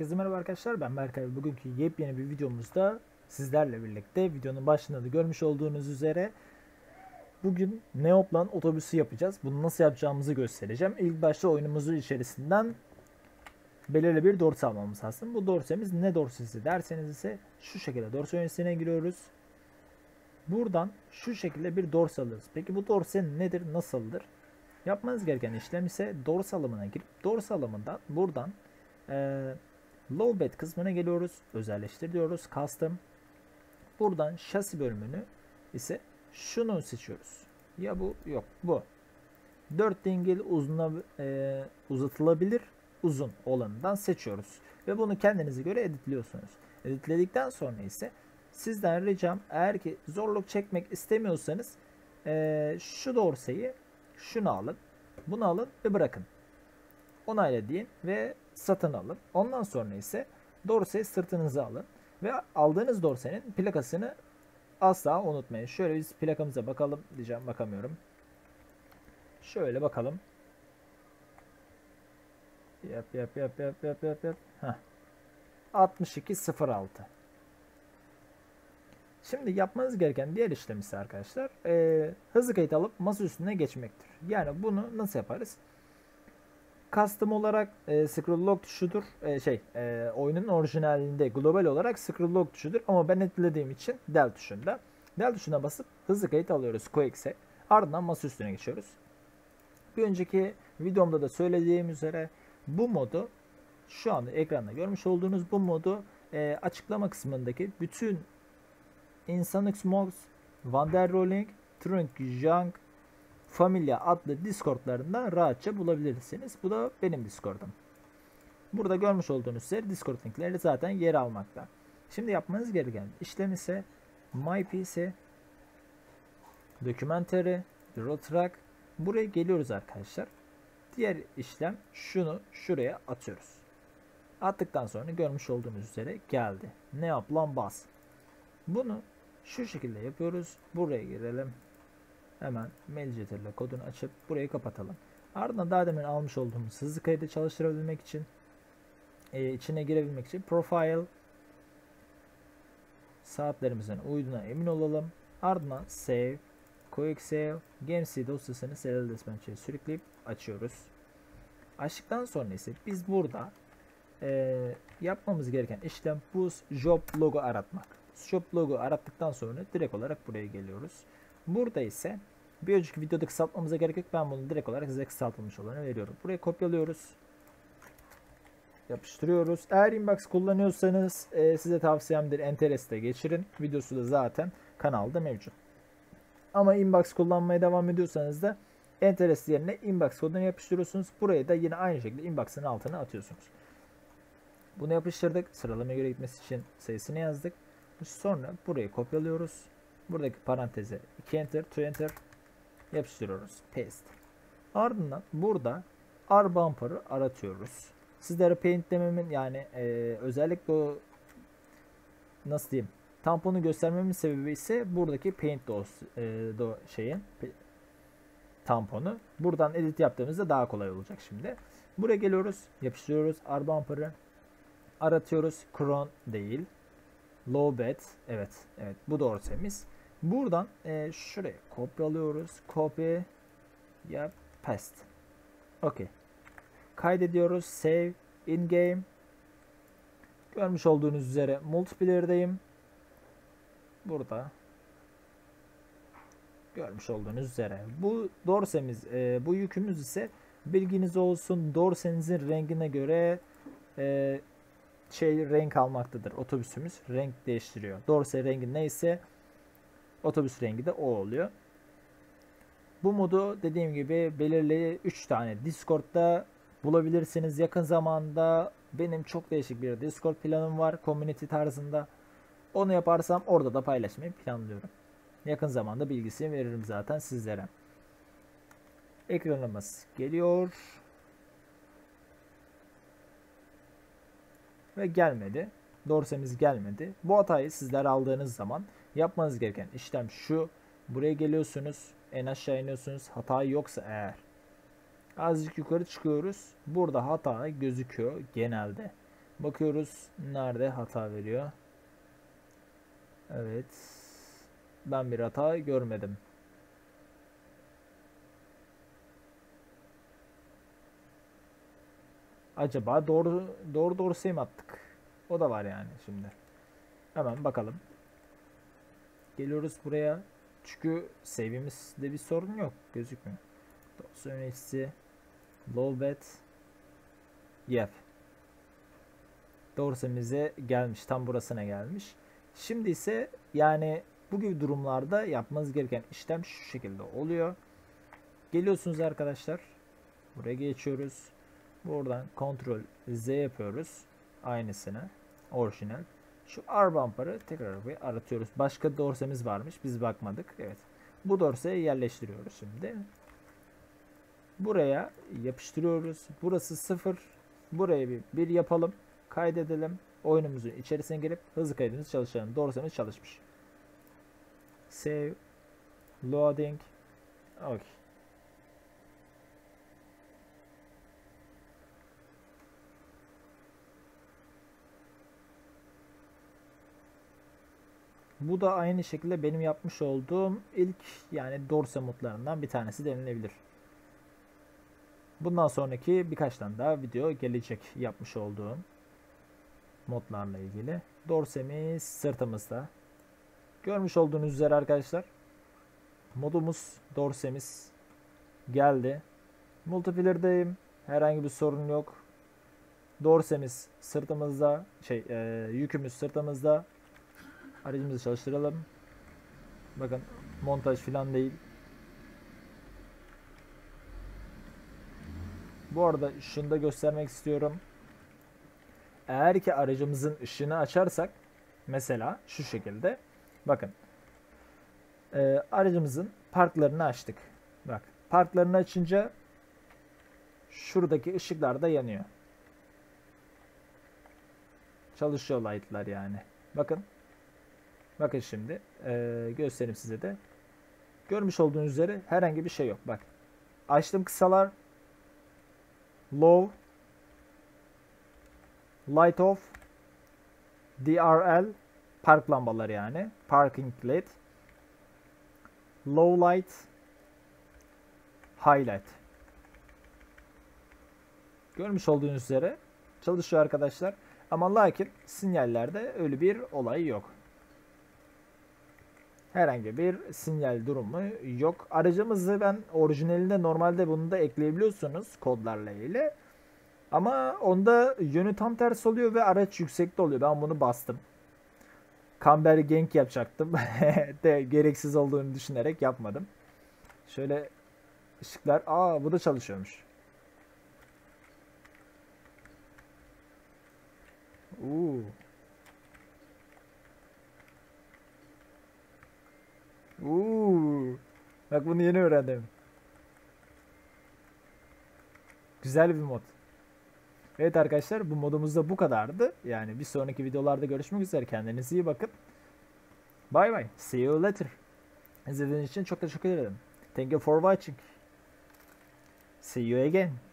Herkese merhaba arkadaşlar ben Berkay. Bugünkü yepyeni bir videomuzda sizlerle birlikte videonun başında da görmüş olduğunuz üzere bugün Neoplan otobüsü yapacağız. Bunu nasıl yapacağımızı göstereceğim. İlk başta oyunumuzun içerisinden belirli bir dorse almamız lazım. Bu dorsemiz ne dorsesi derseniz ise şu şekilde dorse yönetisine giriyoruz. Buradan şu şekilde bir dorse alırız. Peki bu dorse nedir, nasıldır? Yapmanız gereken işlem ise dorse alımına girip dorse alımından buradan low bed kısmına geliyoruz. Özelleştir diyoruz. Custom. Buradan şasi bölümünü ise şunu seçiyoruz. Ya bu yok bu. 4 dingil uzuna, e, uzatılabilir uzun olanından seçiyoruz. Ve bunu kendinize göre editliyorsunuz. Editledikten sonra ise sizden ricam eğer ki zorluk çekmek istemiyorsanız e, şu dorseyi şunu alın. Bunu alın ve bırakın. Onayla deyin ve satın alın. Ondan sonra ise dorseyi sırtınıza alın. Ve aldığınız dorsenin plakasını asla unutmayın. Şöyle biz plakamıza bakalım diyeceğim. Bakamıyorum. Şöyle bakalım. Yap yap yap yap yap yap yap. Heh. 6206. Şimdi yapmanız gereken diğer işlem ise arkadaşlar e, hızlı kayıt alıp masa üstüne geçmektir. Yani bunu nasıl yaparız? Custom olarak e, scroll lock tuşudur. E, şey e, oyunun orijinalinde global olarak scroll lock tuşudur ama ben etkilediğim için del tuşunda. Del tuşuna basıp hızlı kayıt alıyoruz QX'e. Ardından masa üstüne geçiyoruz. Bir önceki videomda da söylediğim üzere bu modu şu anda ekranda görmüş olduğunuz bu modu e, açıklama kısmındaki bütün Insanix Mods, Wanderrolling, Trunk Young, Familia adlı Discord'larında rahatça bulabilirsiniz. Bu da benim Discord'um. Burada görmüş olduğunuz üzere Discord linkleri zaten yer almakta. Şimdi yapmanız gereken işlem ise MyPC Documentary Draw Buraya geliyoruz arkadaşlar. Diğer işlem şunu şuraya atıyoruz. Attıktan sonra görmüş olduğunuz üzere geldi. Ne yap lan bas. Bunu şu şekilde yapıyoruz. Buraya girelim. Hemen Mailjetter ile kodunu açıp burayı kapatalım. Ardından daha demin almış olduğumuz hızlı kaydı çalıştırabilmek için e, içine girebilmek için Profile saatlerimizin uyduğuna emin olalım. Ardından Save Quick Save GameC dosyasını Serial Dispatcher'e sürükleyip açıyoruz. Açtıktan sonra ise biz burada e, yapmamız gereken işlem bu job logo aratmak. Job logo arattıktan sonra direkt olarak buraya geliyoruz. Burada ise bir önceki videoda kısaltmamıza gerek yok. Ben bunu direkt olarak size kısaltılmış olanı veriyorum. Buraya kopyalıyoruz. Yapıştırıyoruz. Eğer inbox kullanıyorsanız e, size tavsiyemdir Enterest'e geçirin. Videosu da zaten kanalda mevcut. Ama inbox kullanmaya devam ediyorsanız da Enterest yerine inbox kodunu yapıştırıyorsunuz. Buraya da yine aynı şekilde inbox'ın altına atıyorsunuz. Bunu yapıştırdık. Sıralama göre gitmesi için sayısını yazdık. Sonra burayı kopyalıyoruz. Buradaki paranteze 2 enter, 2 enter yapıştırıyoruz. Paste. Ardından burada R bumper'ı aratıyoruz. Sizlere paint dememin yani e, özellikle o nasıl diyeyim tamponu göstermemin sebebi ise buradaki paint dos, e, do şeyin tamponu. Buradan edit yaptığımızda daha kolay olacak şimdi. Buraya geliyoruz. Yapıştırıyoruz. R bumper'ı aratıyoruz. Cron değil. Low bed. Evet. Evet. Bu dorsemiz. Buradan e, şuraya kopyalıyoruz. Copy. Yap. Paste. Okay. Kaydediyoruz. Save. In game. Görmüş olduğunuz üzere multiplayer'dayım. Burada. Görmüş olduğunuz üzere. Bu dorsemiz, e, bu yükümüz ise bilginiz olsun. Dorsenizin rengine göre e, şey renk almaktadır. Otobüsümüz renk değiştiriyor. Dorse rengi neyse otobüs rengi de o oluyor. Bu modu dediğim gibi belirli 3 tane Discord'da bulabilirsiniz. Yakın zamanda benim çok değişik bir Discord planım var. Community tarzında. Onu yaparsam orada da paylaşmayı planlıyorum. Yakın zamanda bilgisini veririm zaten sizlere. Ekranımız geliyor. Ve gelmedi. Dorsemiz gelmedi. Bu hatayı sizler aldığınız zaman yapmanız gereken işlem şu. Buraya geliyorsunuz. En aşağı iniyorsunuz. Hata yoksa eğer. Azıcık yukarı çıkıyoruz. Burada hata gözüküyor genelde. Bakıyoruz nerede hata veriyor. Evet. Ben bir hata görmedim. Acaba doğru doğru doğru mi attık? O da var yani şimdi. Hemen bakalım. Geliyoruz buraya. Çünkü save'imizde bir sorun yok. Gözükmüyor. Dosya yöneticisi. Low bet. Yep. Dorsemize gelmiş. Tam burasına gelmiş. Şimdi ise yani bu gibi durumlarda yapmanız gereken işlem şu şekilde oluyor. Geliyorsunuz arkadaşlar. Buraya geçiyoruz. Buradan kontrol Z yapıyoruz. Aynısını. Orijinal. Şu R bumper'ı tekrar bir aratıyoruz. Başka dorsemiz varmış. Biz bakmadık. Evet. Bu dorseyi yerleştiriyoruz şimdi. Buraya yapıştırıyoruz. Burası 0. Buraya bir 1 yapalım. Kaydedelim. Oyunumuzun içerisine girip hızlı kaydımız çalışalım. Dorsemiz çalışmış. Save. Loading. Okay. Bu da aynı şekilde benim yapmış olduğum ilk yani dorse modlarından bir tanesi denilebilir. Bundan sonraki birkaç tane daha video gelecek yapmış olduğum modlarla ilgili. Dorsemiz sırtımızda. Görmüş olduğunuz üzere arkadaşlar modumuz dorsemiz geldi. Multiplayer'dayım. Herhangi bir sorun yok. Dorsemiz sırtımızda, şey e, yükümüz sırtımızda. Aracımızı çalıştıralım. Bakın montaj falan değil. Bu arada şunu da göstermek istiyorum. Eğer ki aracımızın ışığını açarsak mesela şu şekilde bakın e, aracımızın parklarını açtık. Bak parklarını açınca şuradaki ışıklar da yanıyor. Çalışıyor light'lar yani. Bakın Bakın şimdi e, göstereyim size de. Görmüş olduğunuz üzere herhangi bir şey yok. Bak. Açtım kısalar. Low. Light off. DRL. Park lambaları yani. Parking led. Low light. Highlight. Görmüş olduğunuz üzere çalışıyor arkadaşlar. Ama lakin sinyallerde öyle bir olay yok herhangi bir sinyal durumu yok. Aracımızı ben orijinalinde normalde bunu da ekleyebiliyorsunuz kodlarla ile. Ama onda yönü tam tersi oluyor ve araç yüksekte oluyor. Ben bunu bastım. Kamber Genk yapacaktım. de gereksiz olduğunu düşünerek yapmadım. Şöyle ışıklar. Aa bu da çalışıyormuş. Uuu. Bak bunu yeni öğrendim. Güzel bir mod. Evet arkadaşlar bu modumuz da bu kadardı. Yani bir sonraki videolarda görüşmek üzere. Kendinize iyi bakın. Bye bye. See you later. İzlediğiniz için çok teşekkür ederim. Thank you for watching. See you again.